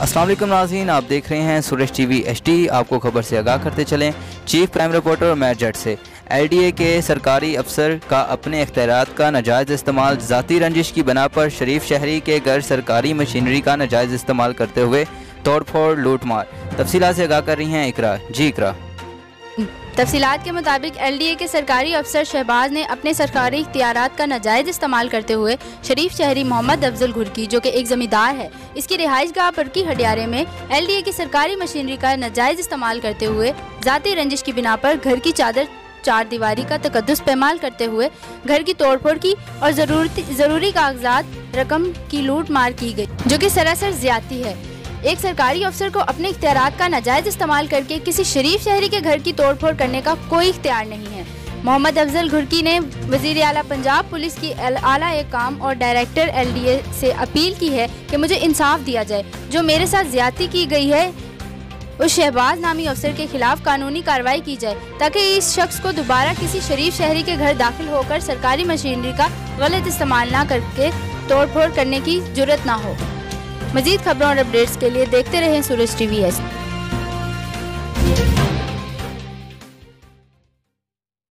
असलम नाजीन आप देख रहे हैं सुरेश टीवी एचडी। आपको खबर से आगाह करते चलें, चीफ प्राइम रिपोर्टर मैर जट से। एलडीए के सरकारी अफसर का अपने अख्तियार का नाजायज़ इस्तेमाल ज़ाती रंजिश की बना पर शरीफ शहरी के घर सरकारी मशीनरी का नाजायज़ इस्तेमाल करते हुए तोड़ फोड़ लूट मार तफसीला से आगाह कर रही हैं इकरा। जी इकरा। तफसीत के मुताबिक एल डी ए के सरकारी अफसर शहबाज ने अपने सरकारी इख्तियार का नाजायज़ इस्तेमाल करते हुए शरीफ शहरी मोहम्मद अफजल घुरकी जो कि एक ज़मींदार है, इसकी रिहाइश गाह पड़की हडियारे में एल डी ए की सरकारी मशीनरी का नाजायज़ इस्तेमाल करते हुए ज़ाती रंजिश की बिना पर घर की चादर, चार दीवारी का तकदस पैमाल करते हुए घर की तोड़फोड़ की और जरूरती, ज़रूरी कागजात, रकम की लूट मार की गई, जो कि सरासर ज़्यादा है। एक सरकारी अफसर को अपने इख्तियार का नाजायज इस्तेमाल करके किसी शरीफ शहरी के घर की तोड़फोड़ करने का कोई इख्तियार नहीं है। मोहम्मद अफजल घुरकी ने वज़ीर अला पंजाब पुलिस की आला एक काम और डायरेक्टर एल डी ए से अपील की है कि मुझे इंसाफ दिया जाए। जो मेरे साथ ज़्यादा की गई है, उस शहबाज नामी अफसर के खिलाफ कानूनी कार्रवाई की जाए, ताकि इस शख्स को दोबारा किसी शरीफ शहरी के घर दाखिल होकर सरकारी मशीनरी का गलत इस्तेमाल न करके तोड़ फोड़ करने की ज़रूरत ना हो। मजीद खबरों और अपडेट्स के लिए देखते रहें सूरज टी वी